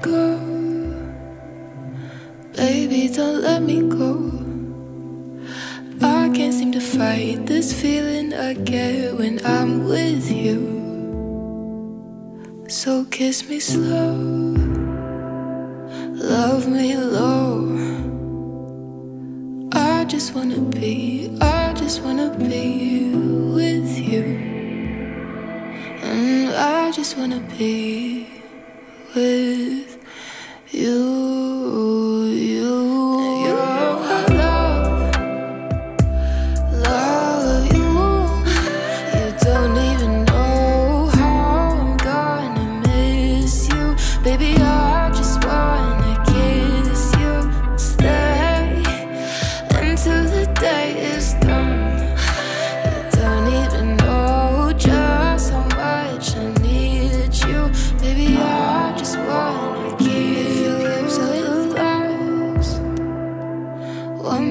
go. Baby, don't let me go. I can't seem to fight this feeling I get when I'm with you. So kiss me slow, love me low. I just wanna be, I just wanna be with you. And I just wanna be with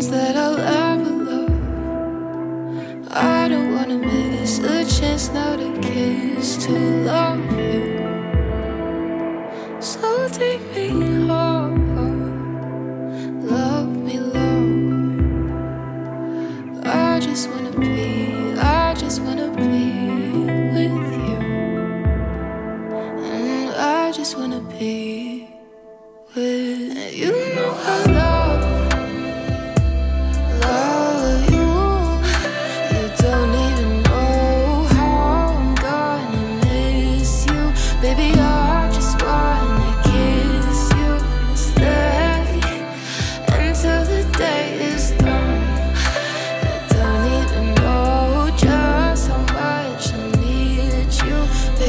that I'll ever love. I don't wanna miss a chance now to kiss, to love you. So take me home, love me low. I just wanna be, I just wanna be with you. And I just wanna be with you.